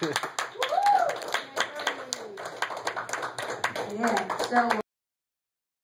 yeah, so.